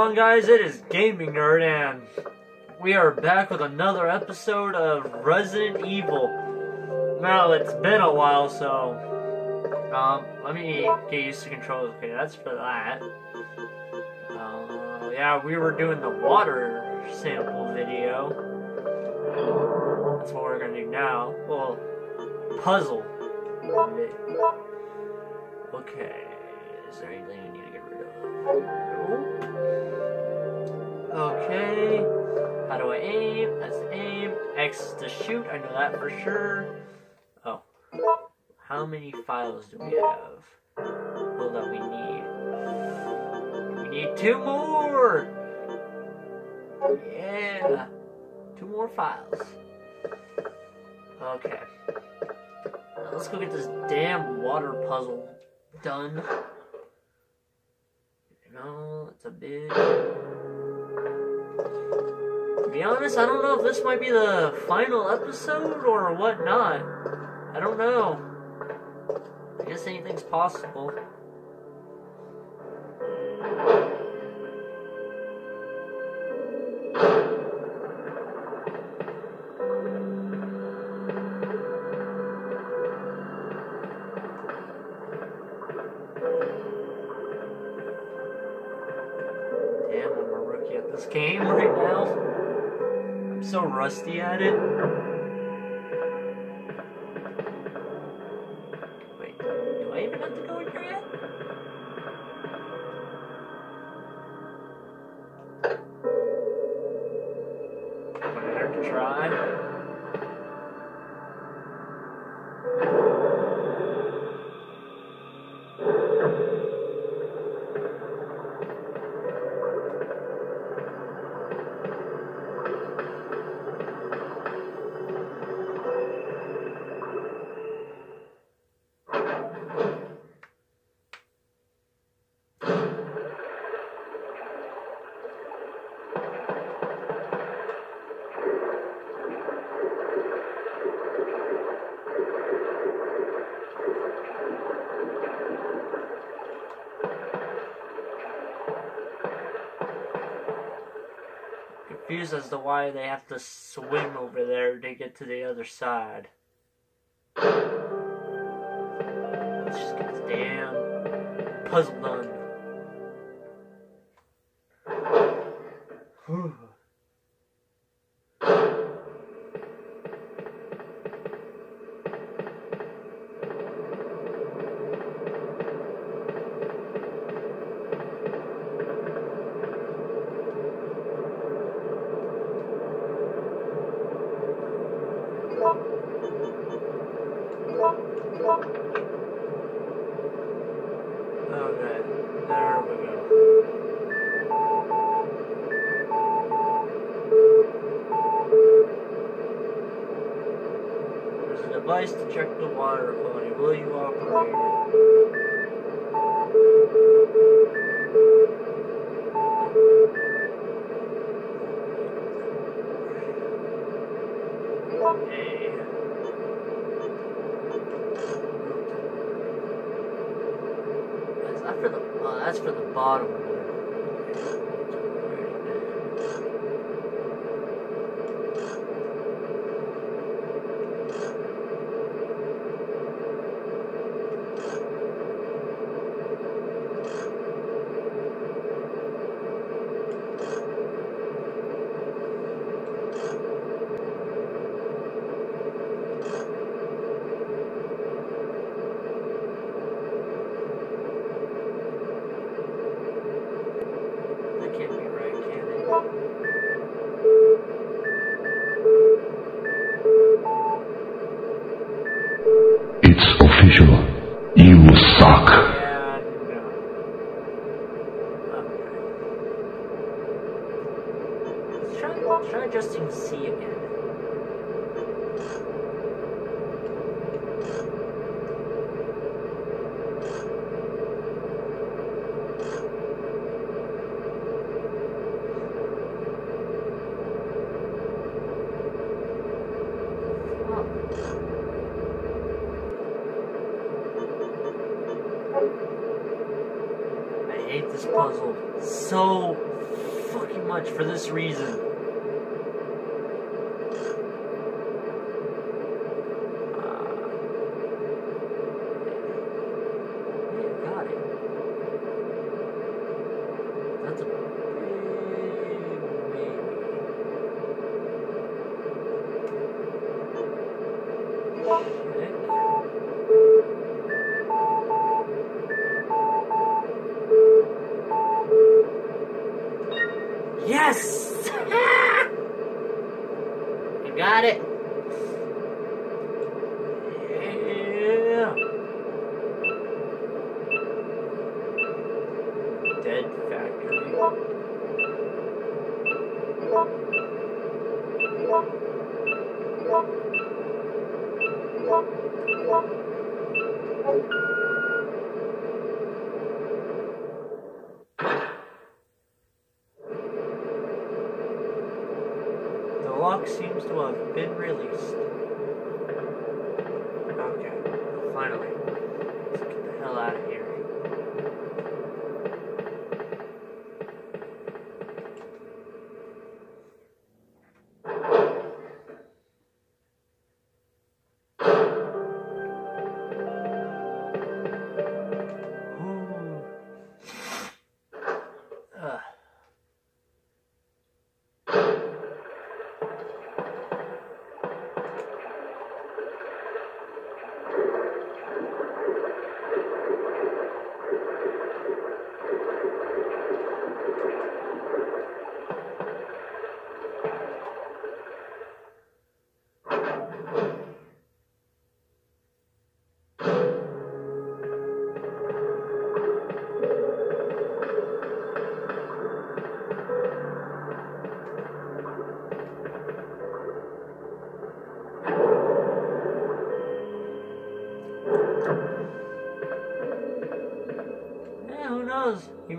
On, guys? It is Gaming Nerd, and we are back with another episode of Resident Evil. Now, it's been a while, so um, let me get used to controls. Okay, that's for that. Uh, yeah, we were doing the water sample video. That's what we're gonna do now. Well, puzzle. Okay, is there anything I need to get rid of? Okay. How do I aim? That's aim. X to shoot. I know that for sure. Oh. How many files do we have? Well, that we need. We need two more! Yeah! Two more files. Okay. Now let's go get this damn water puzzle done. You know, it's a bit. To be honest, I don't know if this might be the final episode or whatnot. I don't know. I guess anything's possible. Rusty at it. Wait, do I even have to go in here yet? Would it hurt to try? confused as to why they have to swim over there to get to the other side. There's a device to check the water quality. Will you operate it? Hey. That's not for the. Oh, that's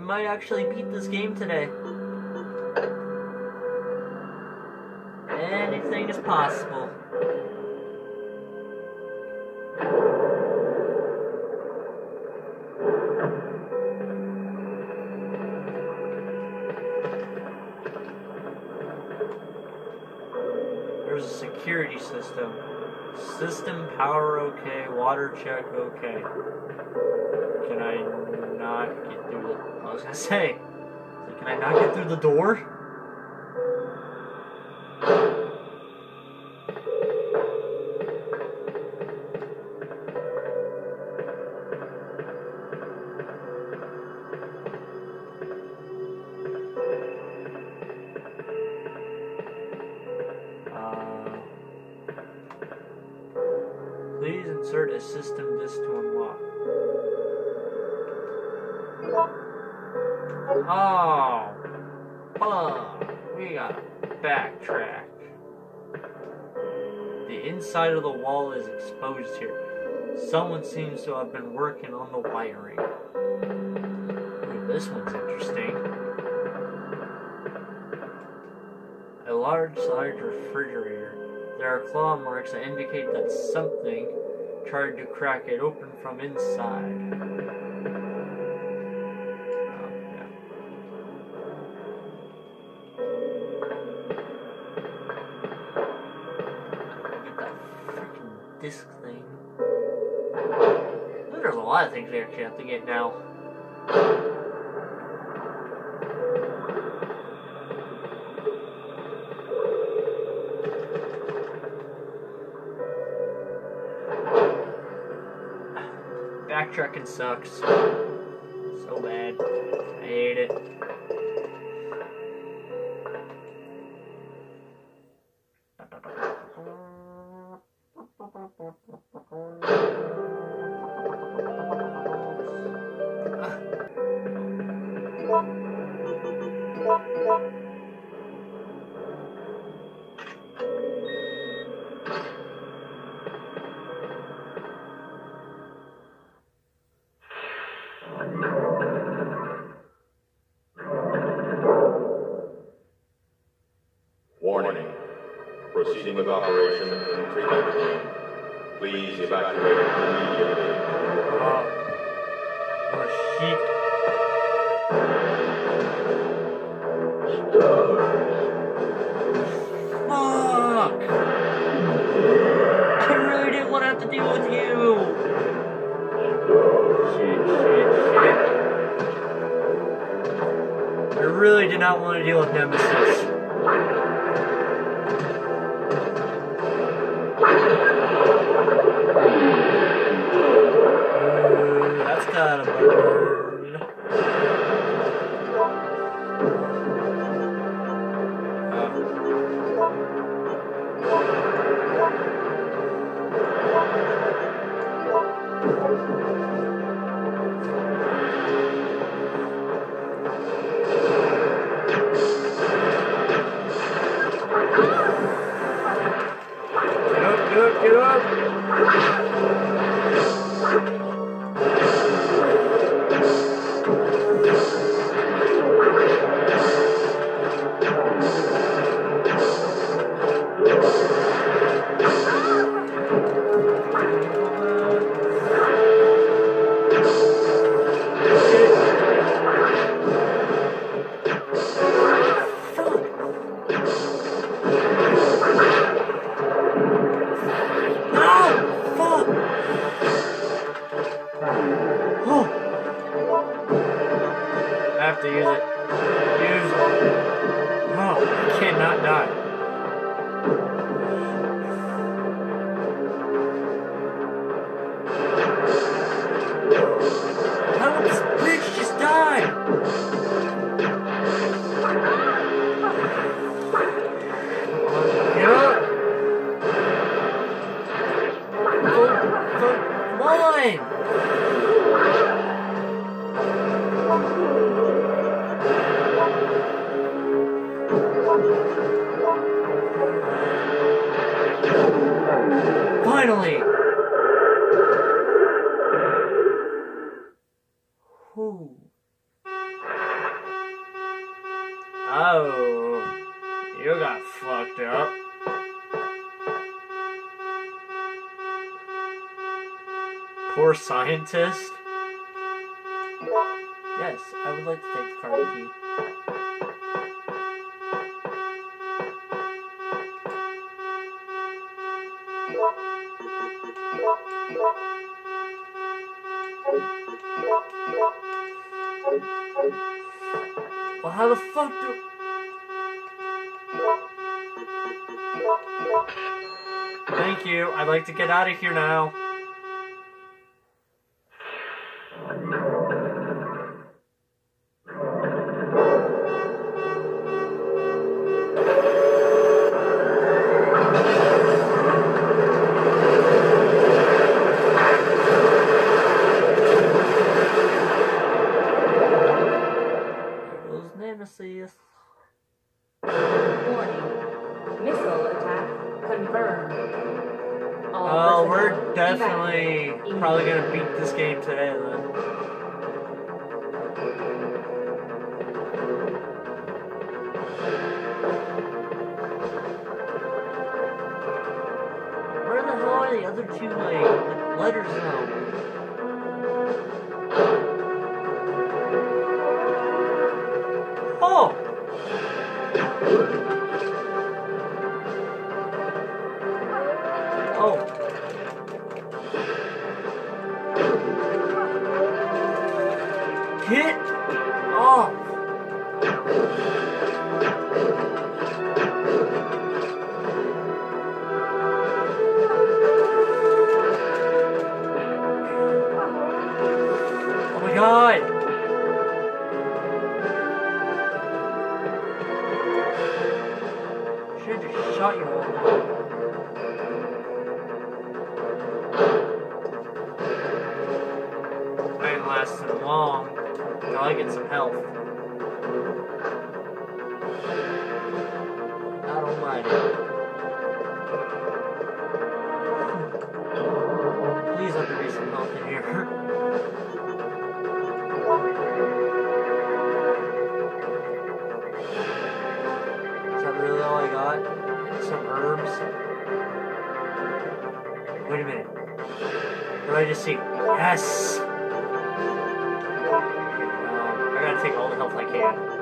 might actually beat this game today. Anything is possible. There's a security system. System power okay, water check okay. Can I not get through the? I was gonna say, can I not get through the door? Someone seems to have been working on the wiring. Ooh, this one's interesting. A large sized refrigerator. There are claw marks that indicate that something tried to crack it open from inside. Actually have to get now. Backtracking sucks. So bad. I hate it. Proceeding with operation in treatment room. Please evacuate immediately. Ah, Fuck! I really didn't want to have to deal with you! Shit, shit, shit. I really did not want to deal with Nemesis. Finally! Who? Oh. You got fucked up. Poor scientist. Yes, I would like to take the car with you. Thank you. I'd like to get out of here now. shotgun. I just see Yes! Um, I gotta take all the health I can.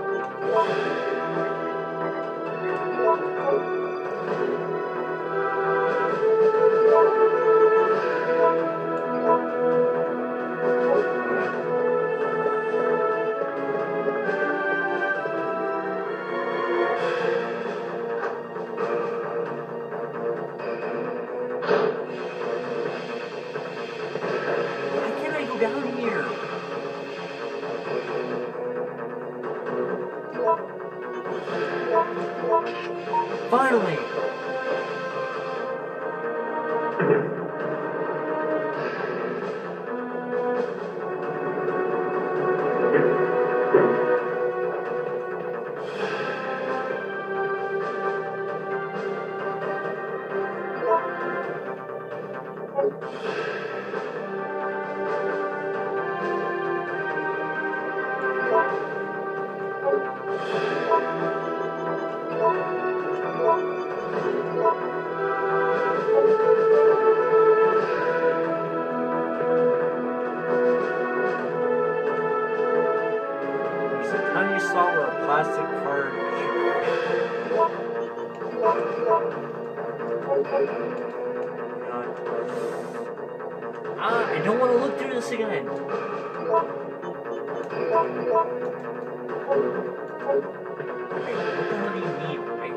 I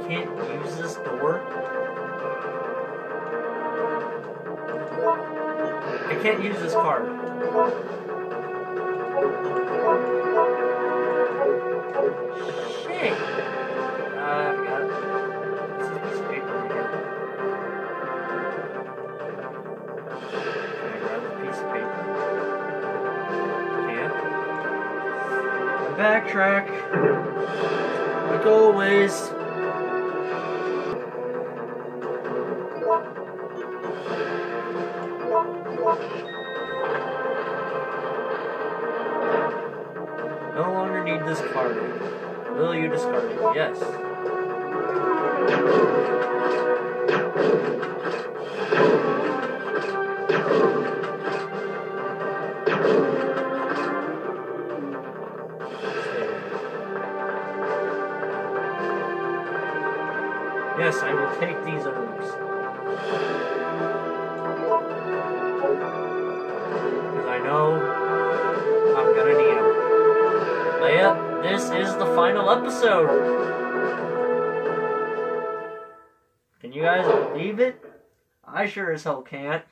can't use this door? I can't use this card. This is the final episode. Can you guys believe it? I sure as hell can't.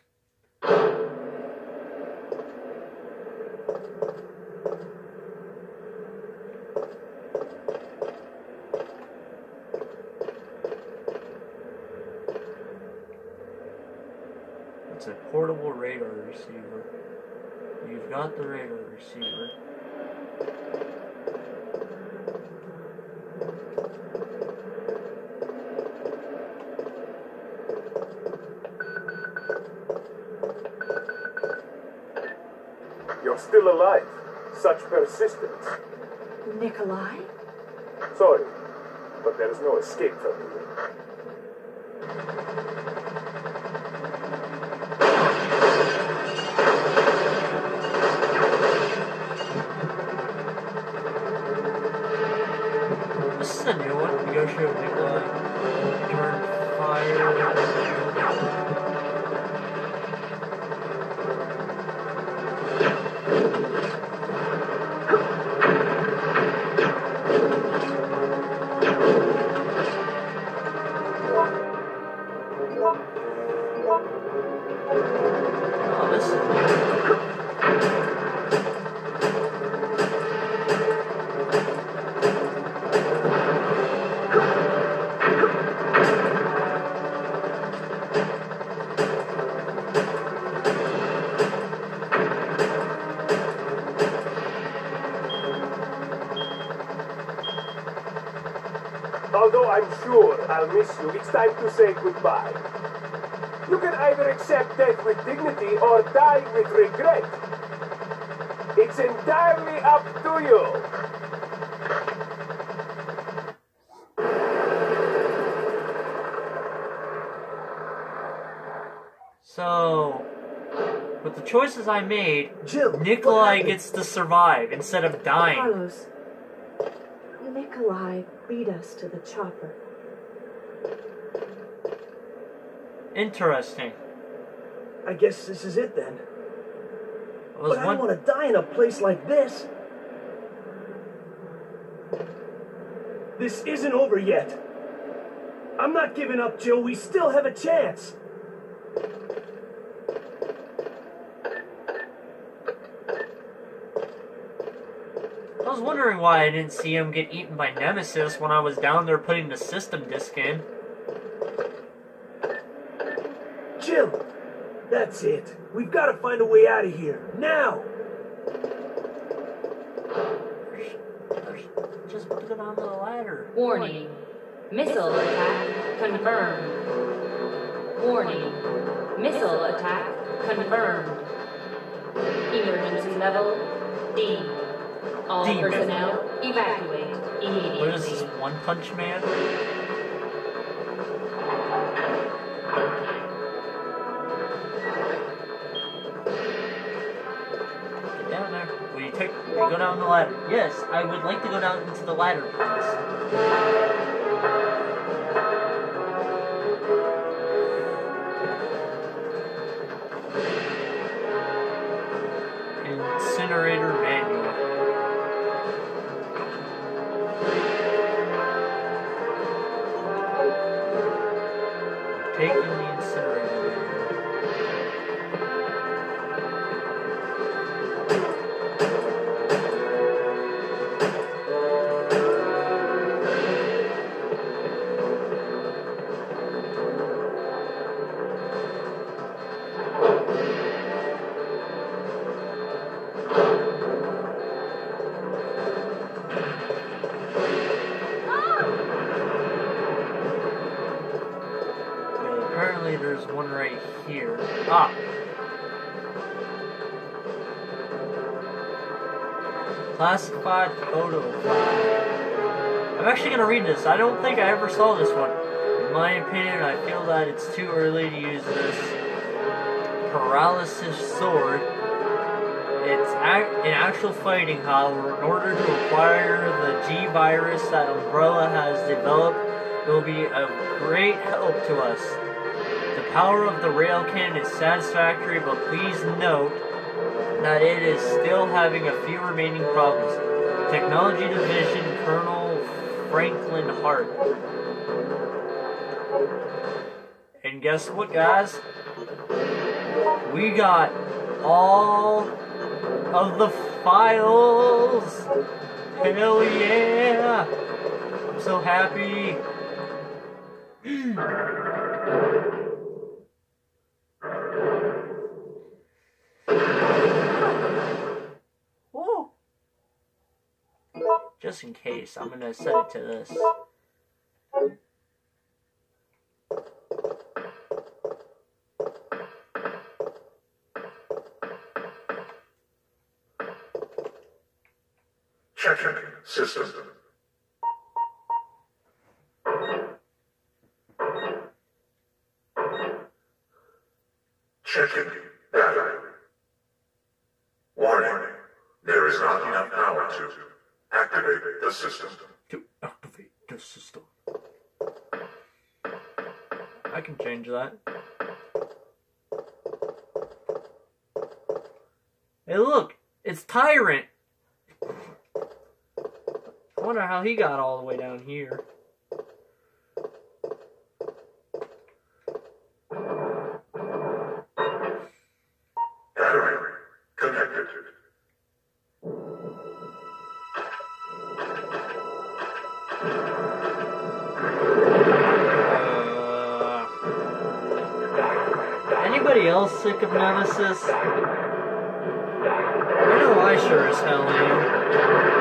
It's a portable radar receiver. You've got the radar receiver. You're still alive. Such persistence. Nikolai? Sorry, but there is no escape from you. This is a new one. Negotiate with Nikolai. Return fire. Time to say goodbye. You can either accept death with dignity or die with regret. It's entirely up to you. So, with the choices I made, Jill, Nikolai gets to survive instead of dying. Carlos. Nikolai beat us to the chopper. Interesting. I guess this is it then. I was But I don't one- want to die in a place like this. This isn't over yet. I'm not giving up, Jill. We still have a chance. I was wondering why I didn't see him get eaten by Nemesis when I was down there putting the system disc in. Jill, that's it. We've got to find a way out of here. Now! Just put it on the ladder. Warning. Missile attack confirmed. Warning. Missile attack confirmed. Emergency level D. All D. personnel evacuate immediately. What is this, One Punch Man? Down the ladder? Yes, I would like to go down into the ladder, please. One right here. Ah! Classified photo. I'm actually gonna read this. I don't think I ever saw this one. In my opinion, I feel that it's too early to use this paralysis sword. It's in actual fighting, however, in order to acquire the G virus that Umbrella has developed, it will be of great help to us. Power of the rail railcan is satisfactory, but please note that it is still having a few remaining problems. Technology Division Colonel Franklin Hart. And guess what, guys? We got all of the files. Hell yeah! I'm so happy. Just in case, I'm gonna set it to this. Checking system. How he got all the way down here. Uh, anybody else sick of Nemesis? I know I sure as hell am.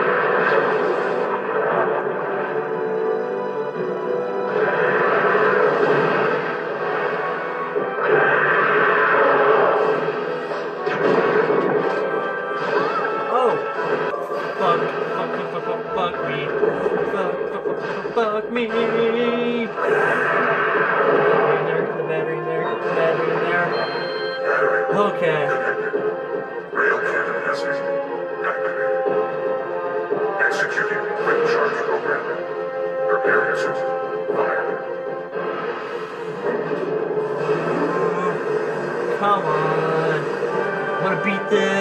Executing charge program. Come on. I wanna beat this.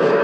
Ooh.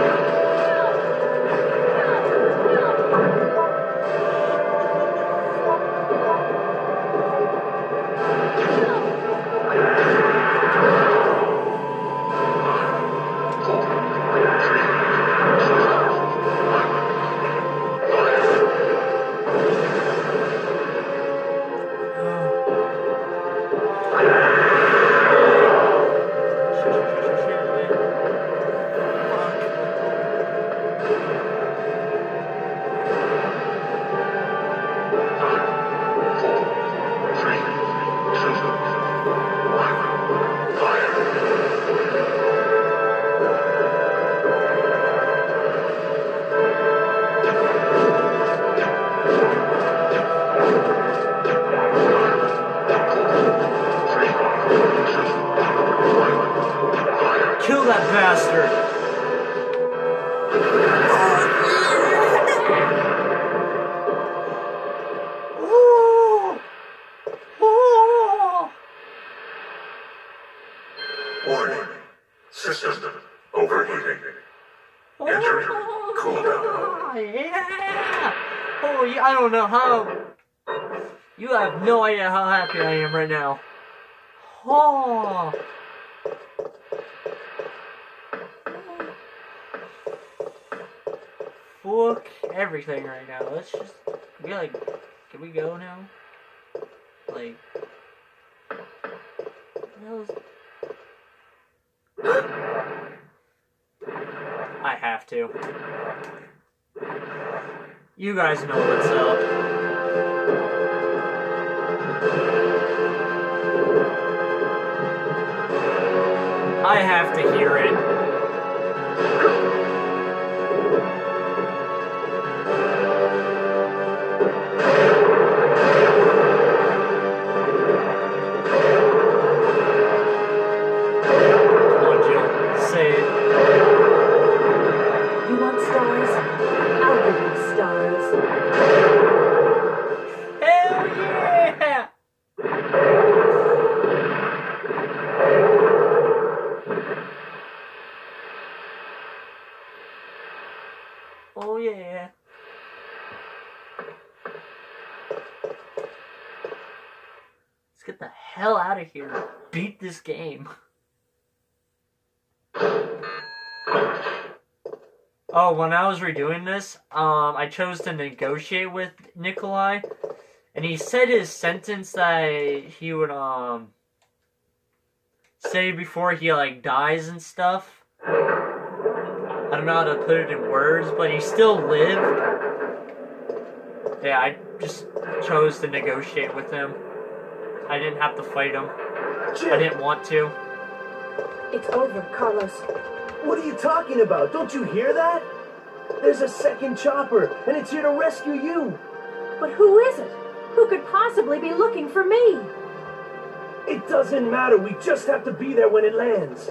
No idea how happy I am right now. Oh. Fuck everything right now. Let's just we like can we go now? Like is- I have to. You guys know what's up. I have to hear it. Of here. Beat this game. Oh, when I was redoing this, um, I chose to negotiate with Nikolai, and he said his sentence that he would um say before he like dies and stuff. I don't know how to put it in words, but he still lived. Yeah, I just chose to negotiate with him. I didn't have to fight him. I didn't want to. It's over, Carlos. what are you talking about? Don't you hear that? There's a second chopper, and it's here to rescue you. But who is it? Who could possibly be looking for me? It doesn't matter. We just have to be there when it lands.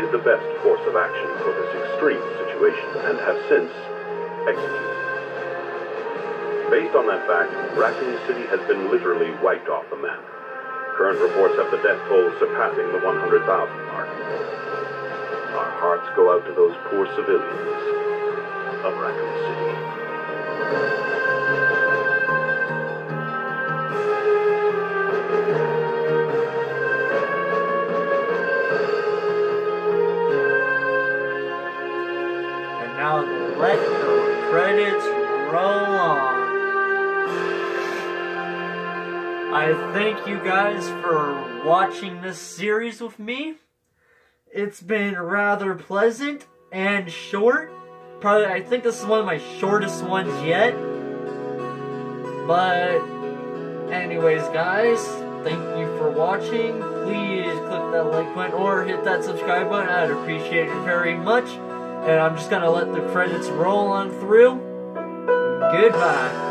Is the best course of action for this extreme situation and have since executed. Based on that fact, Raccoon City has been literally wiped off the map. Current reports have the death toll surpassing the 100,000 mark. Our hearts go out to those poor civilians of Raccoon City. Thank you guys for watching this series with me. It's been rather pleasant and short, probably I think this is one of my shortest ones yet. But anyways, guys, thank you for watching. Please click that like button or hit that subscribe button. I'd appreciate it very much. And I'm just gonna let the credits roll on through. Goodbye.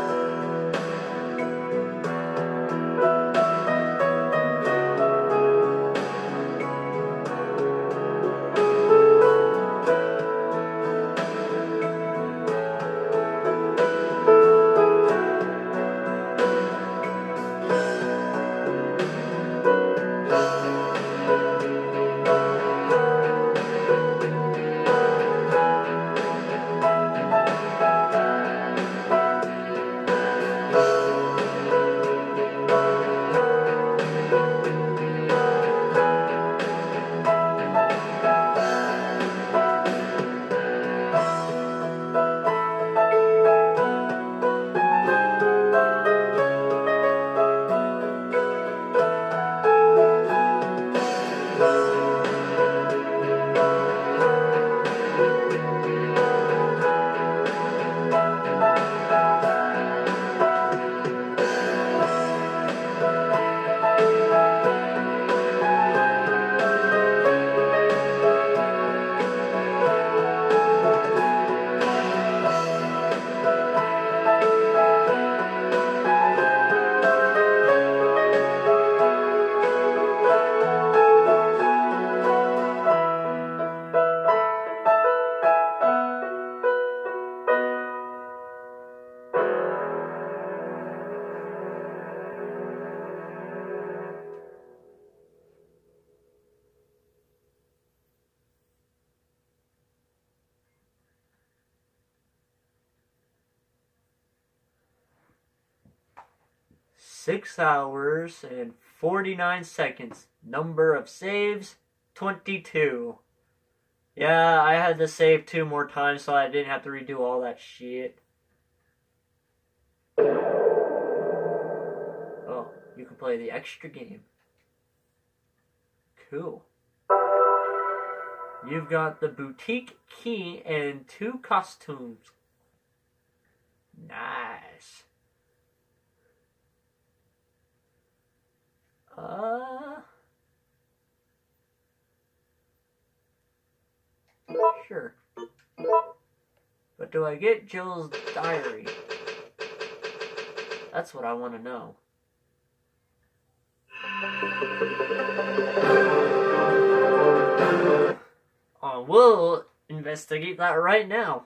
Six hours and 49 seconds. Number of saves 22. Yeah, I had to save two more times so I didn't have to redo all that shit. Oh, you can play the extra game. Cool. You've got the boutique key and two costumes. Nice. Uh. Sure. But do I get Jill's diary? That's what I want to know. Oh, we'll investigate that right now.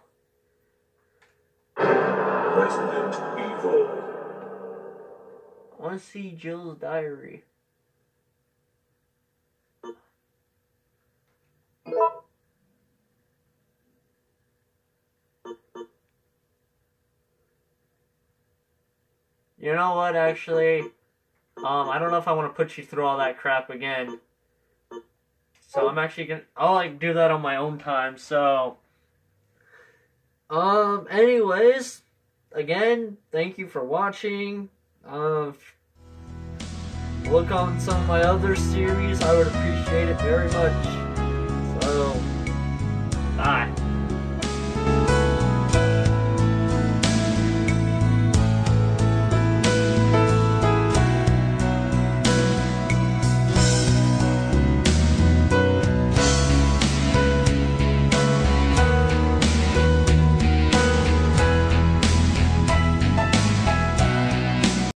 Resident Evil. I want to see Jill's diary. You know what, actually? Um, I don't know if I want to put you through all that crap again. So I'm actually gonna, I'll like do that on my own time, so. Um, anyways, again, thank you for watching. Um, look on some of my other series, I would appreciate it very much. So, bye.